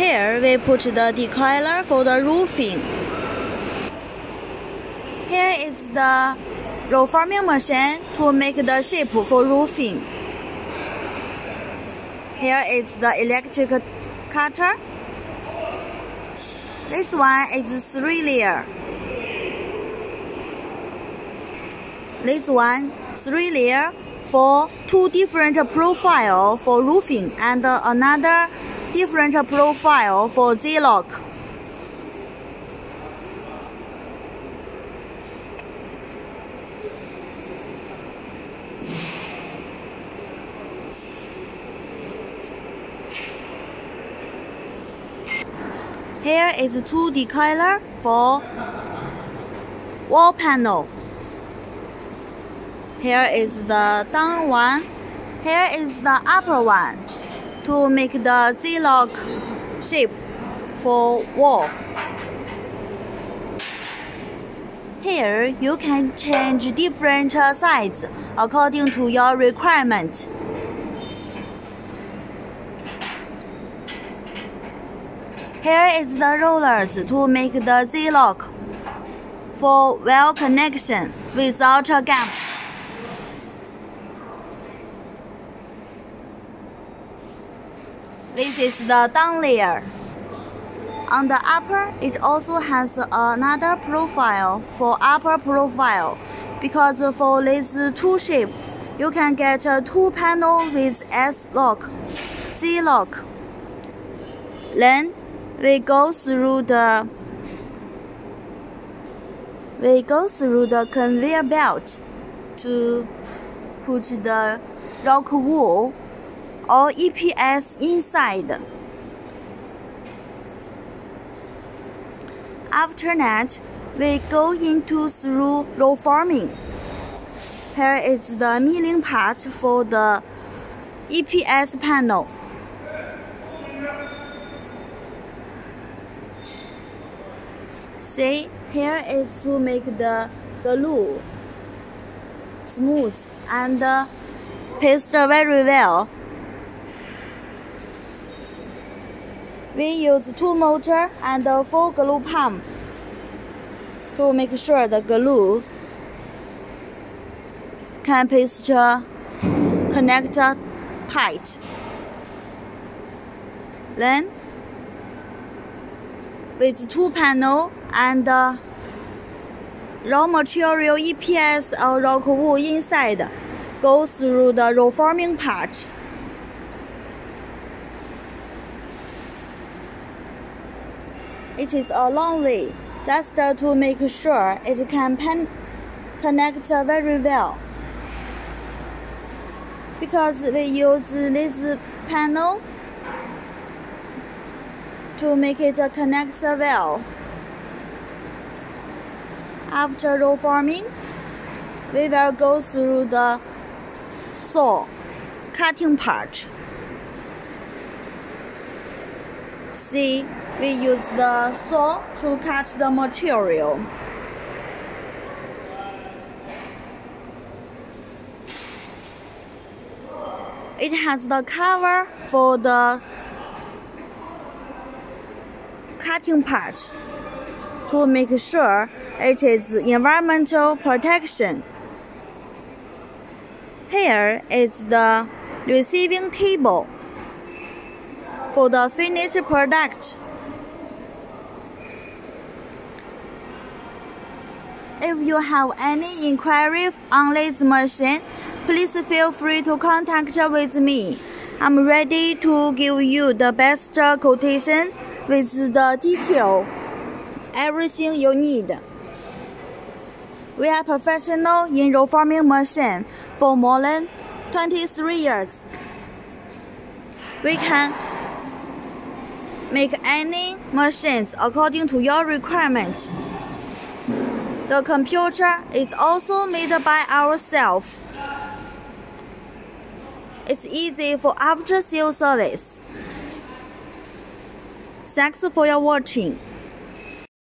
Here we put the decoiler for the roofing. Here is the roll forming machine to make the shape for roofing. Here is the electric cutter. This one is three layer. This one three layer for two different profile for roofing and another different profile for Z-lock. Here is two decoiler for wall panel. Here is the down one. Here is the upper one to make the Z-lock shape for wall. Here you can change different size according to your requirement. Here is the rollers to make the Z-lock for well connection without a gap. This is the down layer. On the upper, it also has another profile for upper profile because for this two shape, you can get a two panel with S lock, Z lock. Then we go through the we go through the conveyor belt to put the rock wool or EPS inside. After that, we go into through roll forming. Here is the milling part for the EPS panel. See, here is to make the glue smooth and uh, paste very well. We use two motor and four glue pump to make sure the glue can paste connect tight. Then with two panel and uh, raw material EPS or uh, rock wool inside go through the roll forming part. It is a long way, just to make sure it can connect very well. Because we use this panel to make it connect well. After roll forming, we will go through the saw cutting part. See, we use the saw to cut the material. It has the cover for the cutting part to make sure it is environmental protection. Here is the receiving table for the finished product. If you have any inquiry on this machine, please feel free to contact with me. I'm ready to give you the best quotation with the detail, everything you need. We are professional in roll forming machine for more than 23 years. We can make any machines according to your requirement. The computer is also made by ourselves. It's easy for after sales service. Thanks for your watching.